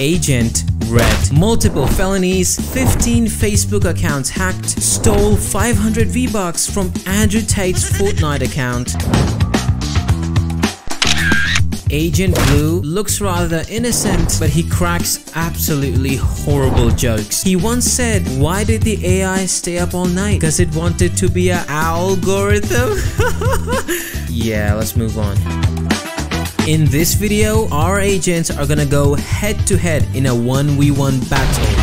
Agent Red. Multiple felonies, 15 Facebook accounts hacked, stole 500 V-Bucks from Andrew Tate's Fortnite account. Agent Blue looks rather innocent, but he cracks absolutely horrible jokes. He once said, why did the AI stay up all night? Because it wanted to be an algorithm? yeah, let's move on. In this video, our agents are gonna go head to head in a 1v1 battle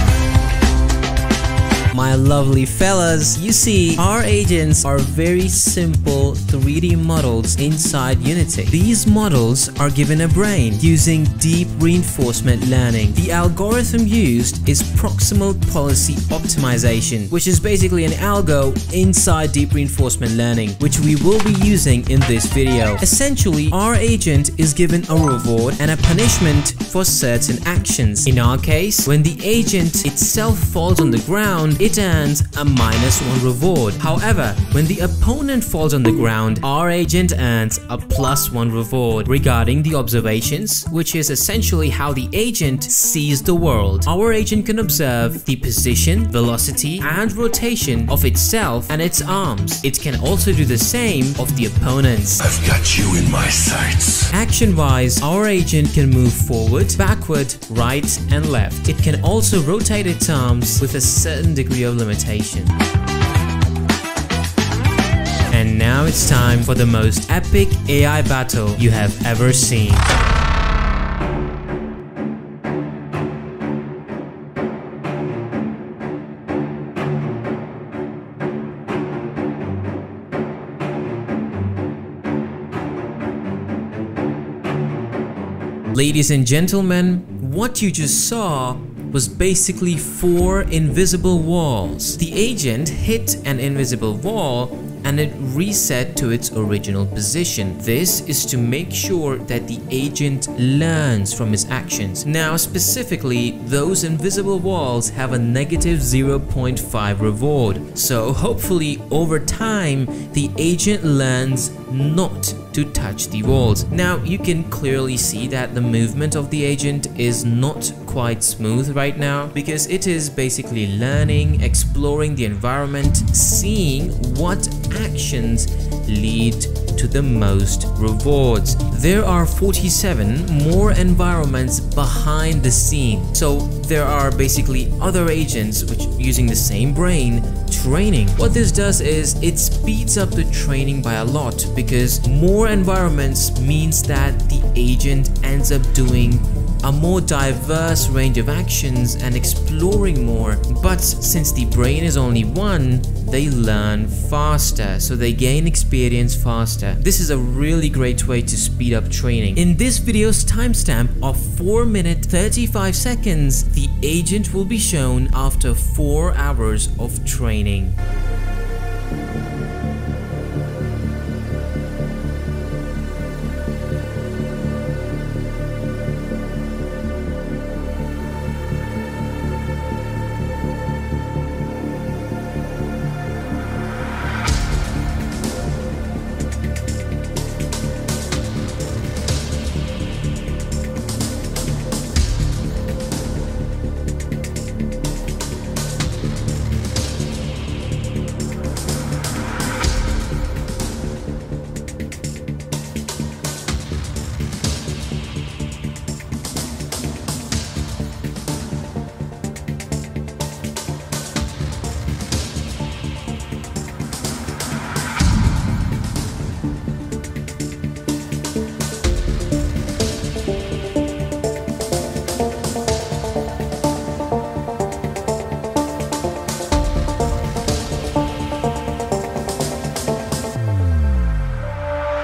my lovely fellas. You see, our agents are very simple 3D models inside Unity. These models are given a brain using deep reinforcement learning. The algorithm used is proximal policy optimization, which is basically an algo inside deep reinforcement learning, which we will be using in this video. Essentially, our agent is given a reward and a punishment for certain actions. In our case, when the agent itself falls on the ground, it earns a minus 1 reward. However, when the opponent falls on the ground, our agent earns a plus 1 reward. Regarding the observations, which is essentially how the agent sees the world, our agent can observe the position, velocity, and rotation of itself and its arms. It can also do the same of the opponents. I've got you in my sights. Action-wise, our agent can move forward, backward, right, and left. It can also rotate its arms with a certain degree of limitation. And now it's time for the most epic AI battle you have ever seen. Ladies and gentlemen, what you just saw was basically four invisible walls. The agent hit an invisible wall and it reset to its original position. This is to make sure that the agent learns from his actions. Now specifically, those invisible walls have a negative 0.5 reward. So hopefully over time, the agent learns not to touch the walls. Now you can clearly see that the movement of the agent is not quite smooth right now because it is basically learning, exploring the environment, seeing what actions lead to the most rewards. There are 47 more environments behind the scene. So there are basically other agents which using the same brain training. What this does is it speeds up the training by a lot because more environments means that the agent ends up doing a more diverse range of actions and exploring more. But since the brain is only one, they learn faster, so they gain experience faster. This is a really great way to speed up training. In this video's timestamp of 4 minutes 35 seconds, the agent will be shown after 4 hours of training.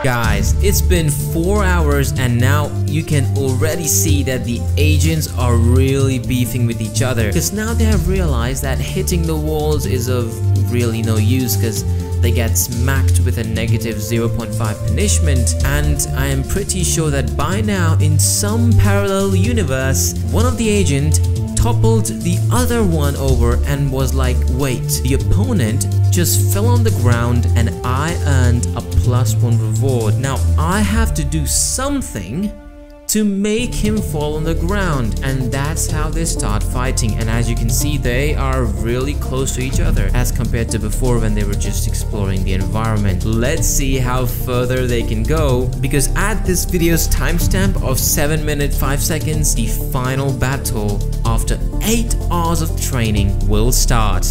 Guys, it's been 4 hours and now you can already see that the agents are really beefing with each other. Because now they have realized that hitting the walls is of really no use because they get smacked with a negative 0.5 punishment. And I am pretty sure that by now in some parallel universe one of the agent toppled the other one over and was like wait the opponent just fell on the ground and I earned a plus one reward. Now I have to do something to make him fall on the ground and that's how they start fighting and as you can see they are really close to each other as compared to before when they were just exploring the environment. Let's see how further they can go because at this video's timestamp of 7 minutes 5 seconds the final battle after 8 hours of training will start.